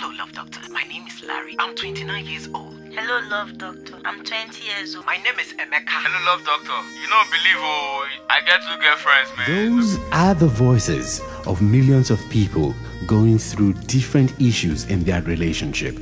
Hello, Love Doctor. My name is Larry. I'm 29 years old. Hello, Love Doctor. I'm 20 years old. My name is Emeka. Hello, love doctor. You don't believe, oh, I get two girlfriends, man. Those are the voices of millions of people going through different issues in their relationship.